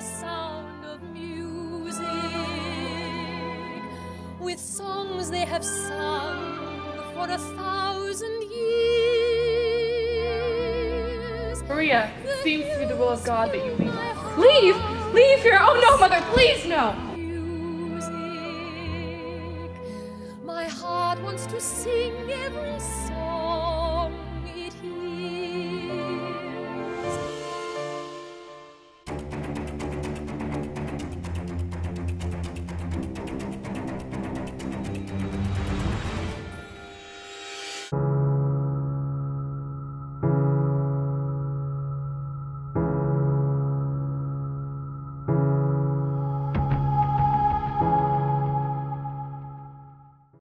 sound of music with songs they have sung for a thousand years. Maria, it seems to be the will of God that you leave. Leave! Leave here! Oh no, mother, please no! Music. My heart wants to sing every song.